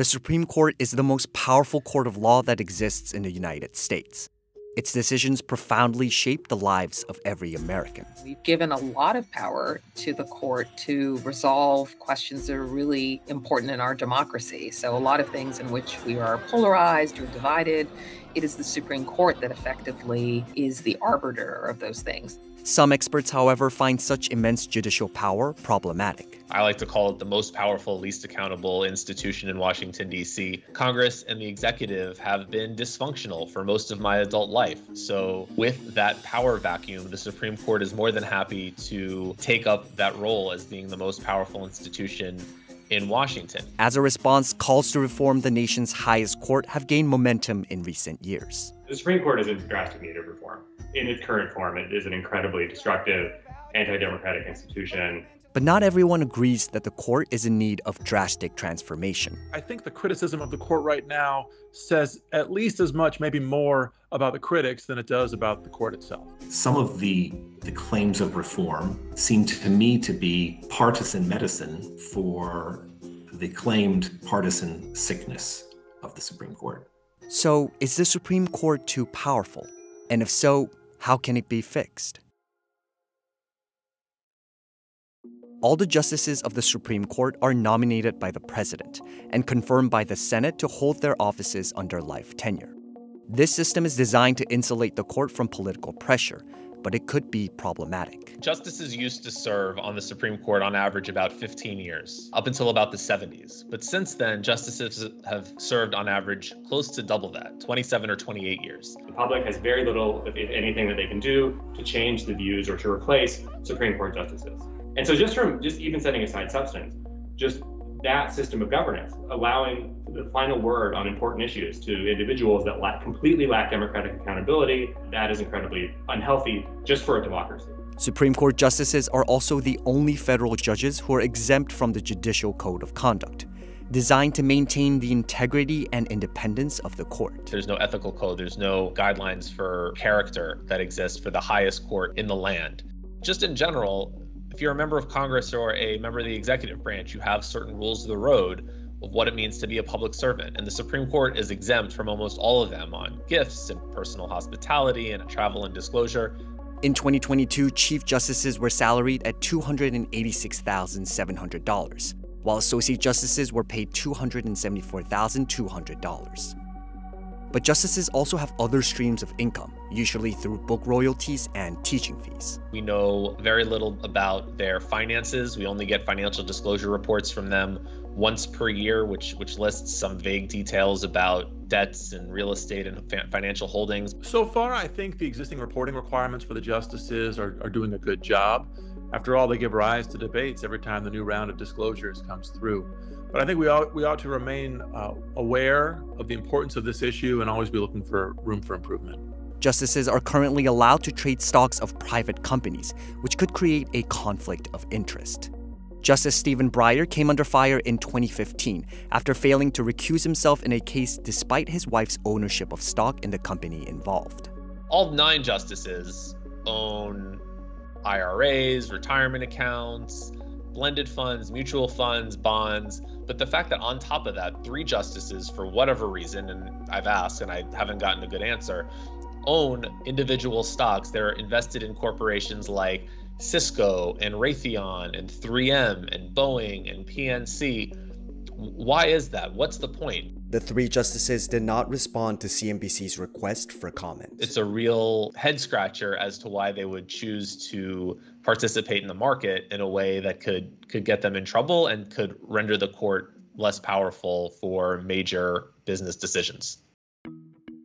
The Supreme Court is the most powerful court of law that exists in the United States. Its decisions profoundly shape the lives of every American. We've given a lot of power to the court to resolve questions that are really important in our democracy. So, a lot of things in which we are polarized or divided, it is the Supreme Court that effectively is the arbiter of those things. Some experts, however, find such immense judicial power problematic. I like to call it the most powerful, least accountable institution in Washington, D.C. Congress and the executive have been dysfunctional for most of my adult life. So, with that power vacuum, the Supreme Court is more than happy to take up that role as being the most powerful institution in Washington. As a response, calls to reform the nation's highest court have gained momentum in recent years. The Supreme Court is in drastic need of reform. In its current form, it is an incredibly destructive, anti democratic institution. But not everyone agrees that the court is in need of drastic transformation. I think the criticism of the court right now says at least as much, maybe more, about the critics than it does about the court itself. Some of the, the claims of reform seem to me to be partisan medicine for the claimed partisan sickness of the Supreme Court. So, is the Supreme Court too powerful? And if so, how can it be fixed? All the justices of the Supreme Court are nominated by the president and confirmed by the Senate to hold their offices under life tenure. This system is designed to insulate the court from political pressure, but it could be problematic. Justices used to serve on the Supreme Court on average about 15 years, up until about the 70s. But since then, justices have served on average close to double that, 27 or 28 years. The public has very little, if anything, that they can do to change the views or to replace Supreme Court justices. And so just from just even setting aside substance, just that system of governance, allowing the final word on important issues to individuals that lack, completely lack democratic accountability, that is incredibly unhealthy just for a democracy. Supreme Court justices are also the only federal judges who are exempt from the Judicial Code of Conduct, designed to maintain the integrity and independence of the court. There's no ethical code, there's no guidelines for character that exist for the highest court in the land. Just in general, if you're a member of Congress or a member of the executive branch, you have certain rules of the road of what it means to be a public servant. And the Supreme Court is exempt from almost all of them on gifts and personal hospitality and travel and disclosure. In 2022, chief justices were salaried at $286,700, while associate justices were paid $274,200. But justices also have other streams of income, usually through book royalties and teaching fees. We know very little about their finances. We only get financial disclosure reports from them once per year, which which lists some vague details about debts and real estate and financial holdings. So far, I think the existing reporting requirements for the justices are, are doing a good job. After all, they give rise to debates every time the new round of disclosures comes through. But I think we ought, we ought to remain uh, aware of the importance of this issue and always be looking for room for improvement. Justices are currently allowed to trade stocks of private companies, which could create a conflict of interest. Justice Stephen Breyer came under fire in 2015 after failing to recuse himself in a case despite his wife's ownership of stock in the company involved. All nine justices own IRAs, retirement accounts, blended funds, mutual funds, bonds. But the fact that on top of that, three justices, for whatever reason, and I've asked and I haven't gotten a good answer, own individual stocks. They're invested in corporations like Cisco and Raytheon and 3M and Boeing and PNC. Why is that? What's the point? The three justices did not respond to CNBC's request for comment. It's a real head scratcher as to why they would choose to participate in the market in a way that could could get them in trouble and could render the court less powerful for major business decisions.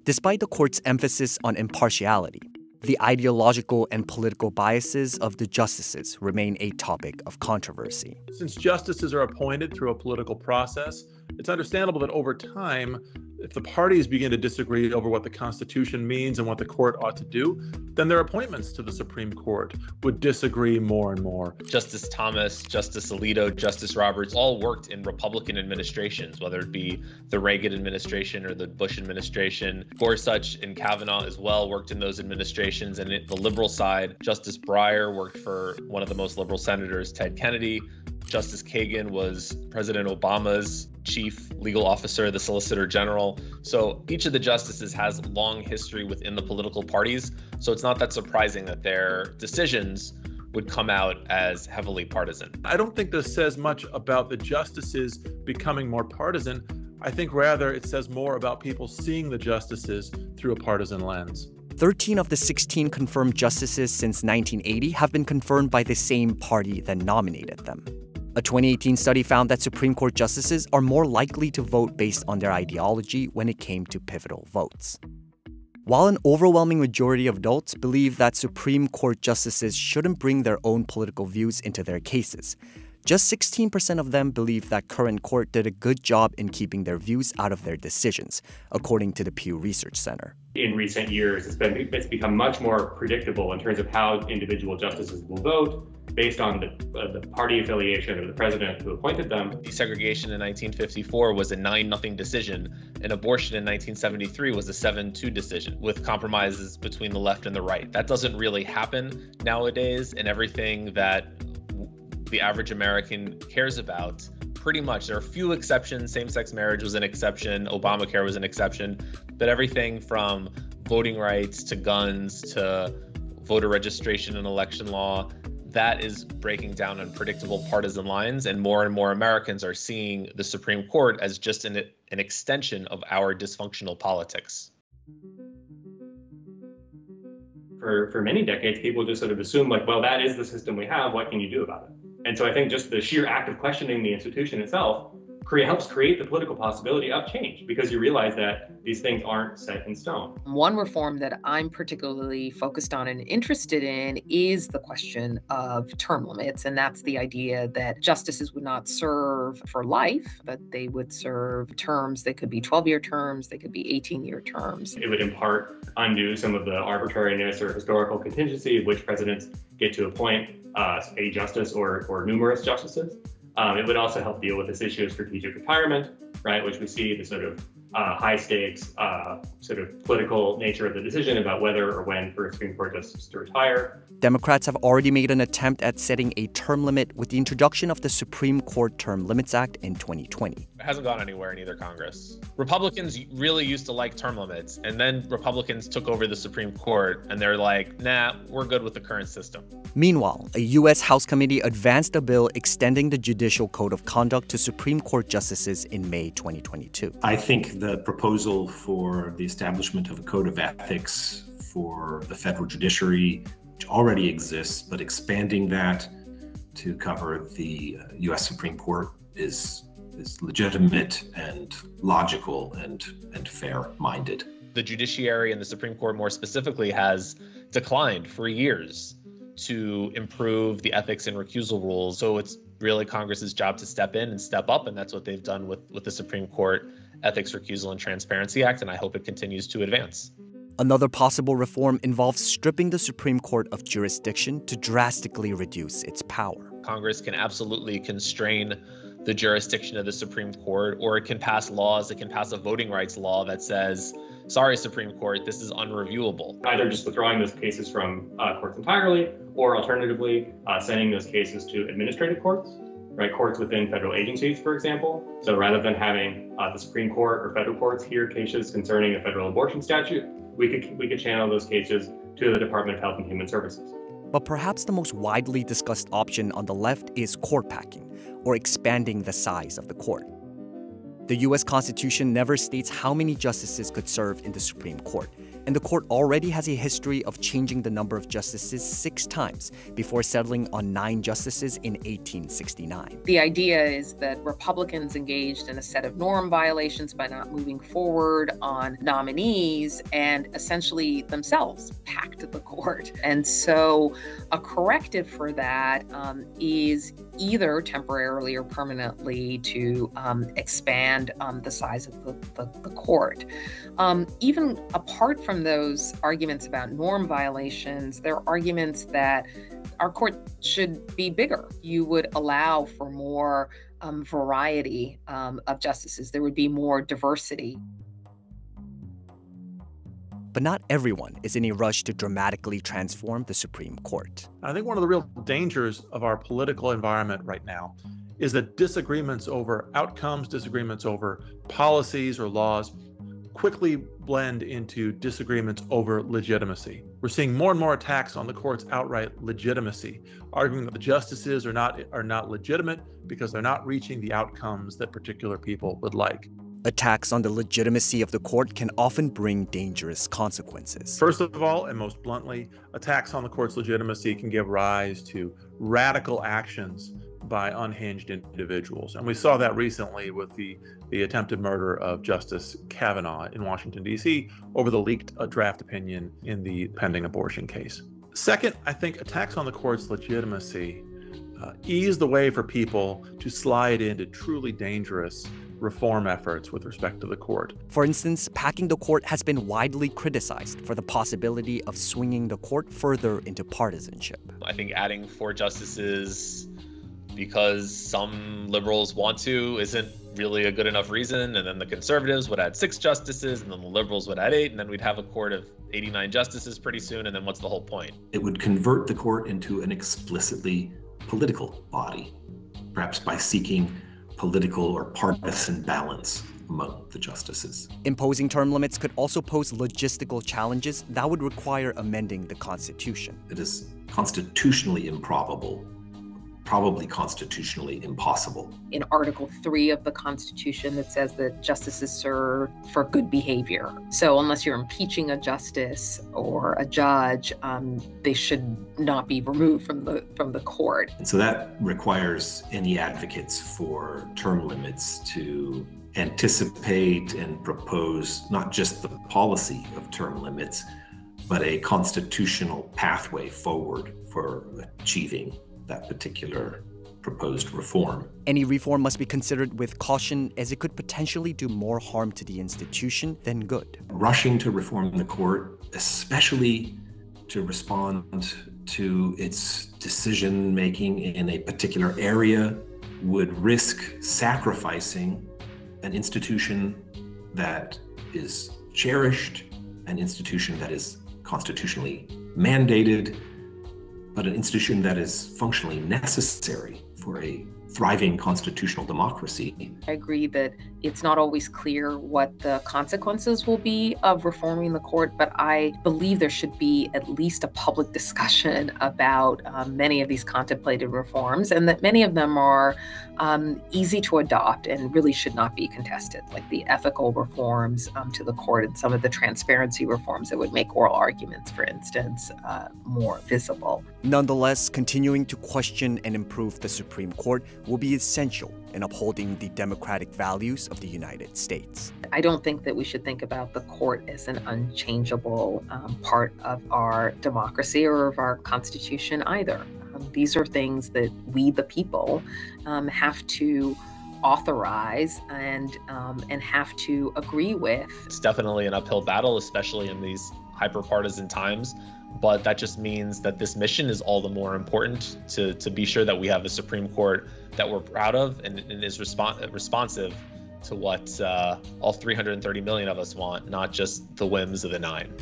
Despite the court's emphasis on impartiality, the ideological and political biases of the justices remain a topic of controversy. Since justices are appointed through a political process, it's understandable that over time, if the parties begin to disagree over what the Constitution means and what the court ought to do, then their appointments to the Supreme Court would disagree more and more. Justice Thomas, Justice Alito, Justice Roberts all worked in Republican administrations, whether it be the Reagan administration or the Bush administration. Gorsuch and Kavanaugh as well worked in those administrations. And the liberal side, Justice Breyer worked for one of the most liberal senators, Ted Kennedy. Justice Kagan was President Obama's chief legal officer, the Solicitor General. So each of the justices has long history within the political parties. So it's not that surprising that their decisions would come out as heavily partisan. I don't think this says much about the justices becoming more partisan. I think rather it says more about people seeing the justices through a partisan lens. 13 of the 16 confirmed justices since 1980 have been confirmed by the same party that nominated them. A 2018 study found that Supreme Court justices are more likely to vote based on their ideology when it came to pivotal votes. While an overwhelming majority of adults believe that Supreme Court justices shouldn't bring their own political views into their cases, just 16% of them believe that current court did a good job in keeping their views out of their decisions, according to the Pew Research Center. In recent years, it's been it's become much more predictable in terms of how individual justices will vote based on the, uh, the party affiliation of the president who appointed them. Desegregation in 1954 was a 9 0 decision, and abortion in 1973 was a 7 2 decision with compromises between the left and the right. That doesn't really happen nowadays, and everything that the average American cares about pretty much. There are a few exceptions. Same sex marriage was an exception, Obamacare was an exception, but everything from voting rights to guns to voter registration and election law that is breaking down on predictable partisan lines, and more and more Americans are seeing the Supreme Court as just an, an extension of our dysfunctional politics. For, for many decades, people just sort of assume, like, well, that is the system we have. What can you do about it? And so I think just the sheer act of questioning the institution itself create, helps create the political possibility of change because you realize that these things aren't set in stone. One reform that I'm particularly focused on and interested in is the question of term limits. And that's the idea that justices would not serve for life, but they would serve terms that could be 12 year terms, they could be 18 year terms. It would in part undo some of the arbitrariness or historical contingency of which presidents get to appoint uh, a justice or, or numerous justices. Um, it would also help deal with this issue of strategic retirement, right, which we see the sort of uh, high stakes uh, sort of political nature of the decision about whether or when for a Supreme Court justice to retire. Democrats have already made an attempt at setting a term limit with the introduction of the Supreme Court Term Limits Act in 2020. It hasn't gone anywhere in either Congress. Republicans really used to like term limits, and then Republicans took over the Supreme Court, and they're like, nah, we're good with the current system. Meanwhile, a U.S. House committee advanced a bill extending the Judicial Code of Conduct to Supreme Court justices in May 2022. I think the proposal for the establishment of a code of ethics for the federal judiciary, which already exists, but expanding that to cover the U.S. Uh, Supreme Court is is legitimate and logical and and fair minded. The judiciary and the Supreme Court, more specifically, has declined for years to improve the ethics and recusal rules. So it's really Congress's job to step in and step up, and that's what they've done with with the Supreme Court Ethics, Recusal, and Transparency Act, and I hope it continues to advance. Another possible reform involves stripping the Supreme Court of jurisdiction to drastically reduce its power. Congress can absolutely constrain the jurisdiction of the Supreme Court, or it can pass laws, it can pass a voting rights law that says, sorry, Supreme Court, this is unreviewable. Either just withdrawing those cases from uh, courts entirely, or alternatively, uh, sending those cases to administrative courts right? Courts within federal agencies, for example. So rather than having uh, the Supreme Court or federal courts hear cases concerning a federal abortion statute, we could we could channel those cases to the Department of Health and Human Services. But perhaps the most widely discussed option on the left is court packing, or expanding the size of the court. The US Constitution never states how many justices could serve in the Supreme Court, and the court already has a history of changing the number of justices six times before settling on nine justices in 1869. The idea is that Republicans engaged in a set of norm violations by not moving forward on nominees and essentially themselves packed the court. And so a corrective for that um, is either temporarily or permanently to um, expand um, the size of the, the, the court. Um, even apart from those arguments about norm violations, there are arguments that our court should be bigger. You would allow for more um, variety um, of justices, there would be more diversity. But not everyone is in a rush to dramatically transform the Supreme Court. I think one of the real dangers of our political environment right now is that disagreements over outcomes, disagreements over policies or laws quickly blend into disagreements over legitimacy. We're seeing more and more attacks on the court's outright legitimacy, arguing that the justices are not are not legitimate because they're not reaching the outcomes that particular people would like. Attacks on the legitimacy of the court can often bring dangerous consequences. First of all, and most bluntly, attacks on the court's legitimacy can give rise to radical actions by unhinged individuals. And we saw that recently with the, the attempted murder of Justice Kavanaugh in Washington, D.C., over the leaked uh, draft opinion in the pending abortion case. Second, I think attacks on the court's legitimacy uh, ease the way for people to slide into truly dangerous reform efforts with respect to the court. For instance, packing the court has been widely criticized for the possibility of swinging the court further into partisanship. I think adding four justices because some liberals want to isn't really a good enough reason. And then the conservatives would add six justices, and then the liberals would add eight, and then we'd have a court of 89 justices pretty soon. And then what's the whole point? It would convert the court into an explicitly political body, perhaps by seeking political or partisan balance among the justices. Imposing term limits could also pose logistical challenges that would require amending the Constitution. It is constitutionally improbable probably constitutionally impossible. In Article 3 of the Constitution, that says that justices serve for good behavior. So, unless you're impeaching a justice or a judge, um, they should not be removed from the from the court. And so that requires any advocates for term limits to anticipate and propose not just the policy of term limits, but a constitutional pathway forward for achieving that particular proposed reform. Any reform must be considered with caution as it could potentially do more harm to the institution than good. Rushing to reform the court, especially to respond to its decision making in a particular area, would risk sacrificing an institution that is cherished, an institution that is constitutionally mandated, but an institution that is functionally necessary for a thriving constitutional democracy. I agree that it's not always clear what the consequences will be of reforming the court, but I believe there should be at least a public discussion about um, many of these contemplated reforms and that many of them are um, easy to adopt and really should not be contested, like the ethical reforms um, to the court and some of the transparency reforms that would make oral arguments, for instance, uh, more visible. Nonetheless, continuing to question and improve the Supreme Court will be essential in upholding the democratic values of the United States. I don't think that we should think about the court as an unchangeable um, part of our democracy or of our Constitution either. Um, these are things that we, the people, um, have to authorize and um, and have to agree with. It's definitely an uphill battle, especially in these hyper partisan times but that just means that this mission is all the more important to, to be sure that we have a Supreme Court that we're proud of and, and is respon- responsive to what uh, all 330 million of us want, not just the whims of the nine.